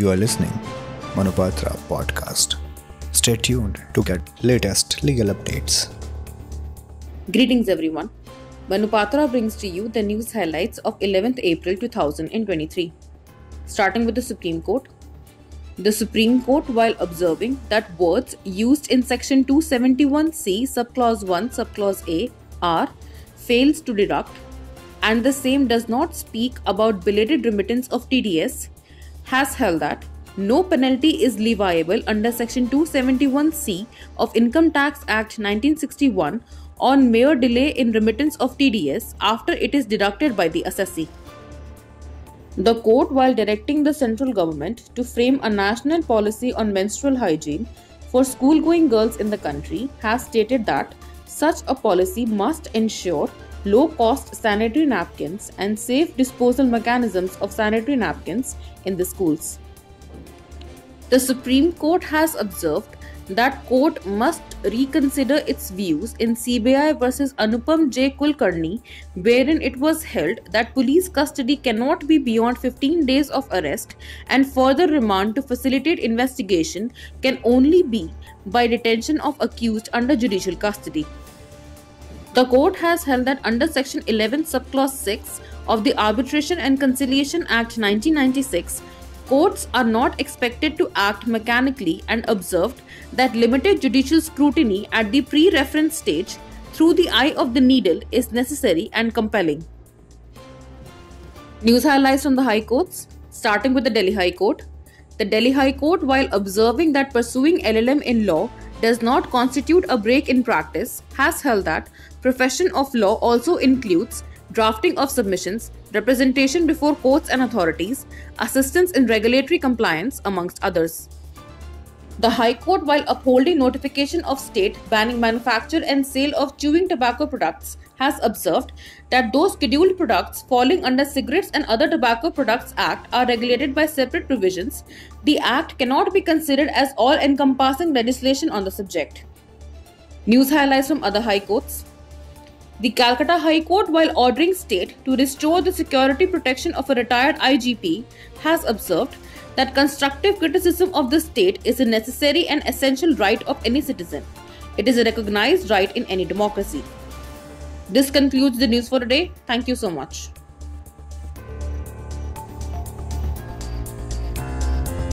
You are listening Manupatra podcast. Stay tuned to get latest legal updates. Greetings everyone. Manupatra brings to you the news highlights of 11th April 2023. Starting with the Supreme Court. The Supreme Court, while observing that words used in Section 271C, Subclause 1, Subclause A are fails to deduct, and the same does not speak about belated remittance of TDS, has held that no penalty is leviable under Section 271C of Income Tax Act 1961 on mere delay in remittance of TDS after it is deducted by the assessee. The court, while directing the central government to frame a national policy on menstrual hygiene for school going girls in the country, has stated that such a policy must ensure low cost sanitary napkins and safe disposal mechanisms of sanitary napkins in the schools. The Supreme Court has observed that court must reconsider its views in CBI versus Anupam J. Kulkarni, wherein it was held that police custody cannot be beyond 15 days of arrest and further remand to facilitate investigation can only be by detention of accused under judicial custody. The court has held that under Section 11, Subclause 6 of the Arbitration and Conciliation Act 1996, courts are not expected to act mechanically and observed that limited judicial scrutiny at the pre reference stage through the eye of the needle is necessary and compelling. News highlights from the High Courts, starting with the Delhi High Court. The Delhi High Court, while observing that pursuing LLM in law does not constitute a break in practice, has held that profession of law also includes drafting of submissions, representation before courts and authorities, assistance in regulatory compliance, amongst others. The High Court, while upholding notification of state banning manufacture and sale of chewing tobacco products, has observed that those scheduled products falling under Cigarettes and Other Tobacco Products Act are regulated by separate provisions. The Act cannot be considered as all encompassing legislation on the subject. News highlights from other High Courts. The Calcutta High Court, while ordering state to restore the security protection of a retired IGP, has observed that constructive criticism of the state is a necessary and essential right of any citizen. It is a recognized right in any democracy. This concludes the news for today. Thank you so much.